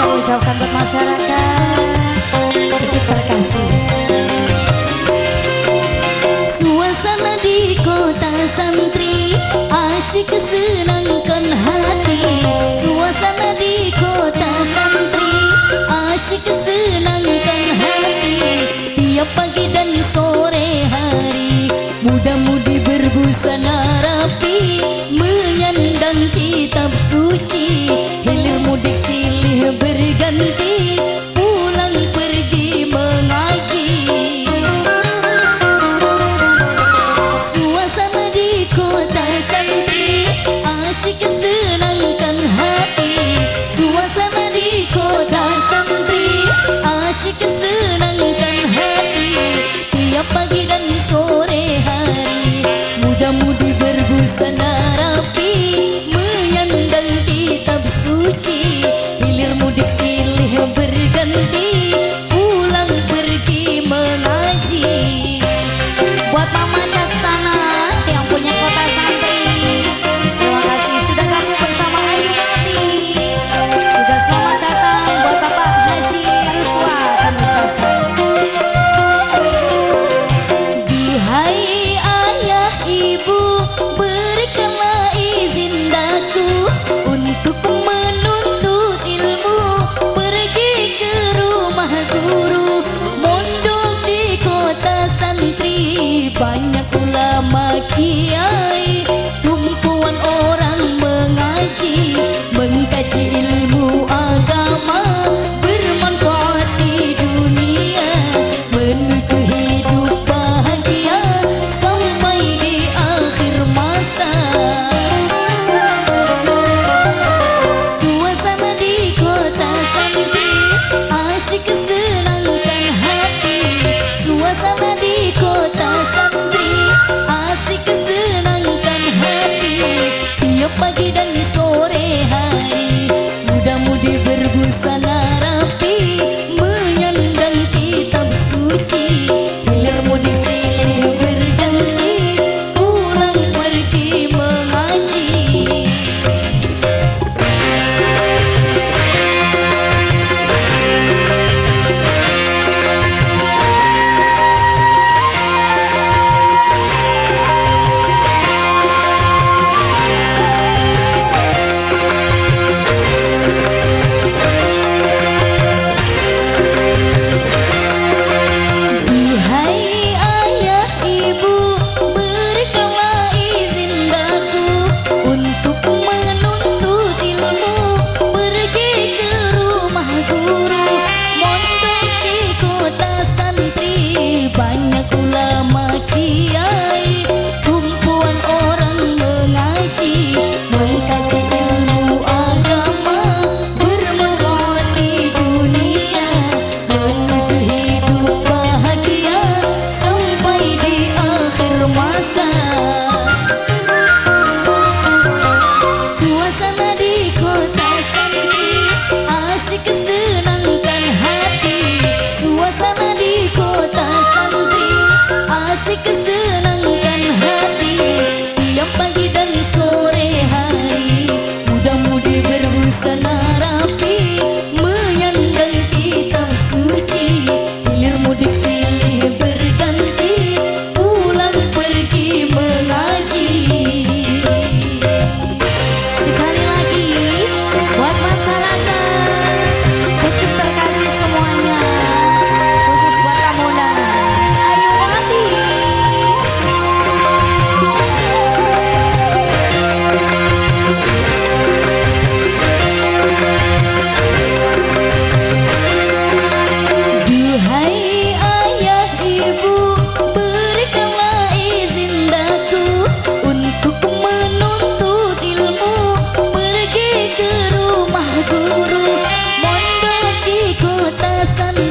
Kau ucapkan buat masyarakat. Wujud terkasih Suasana di kota santri Asyik senangkan hati. Suasana di kota santri Asyik senangkan hati. Tiap pagi dan sore hari Muda-mudi berbusana rapi Menyandang kitab suci. busana rapi Y Kesenangkan hati. Suasana di kota santri Asik kesenangan pasa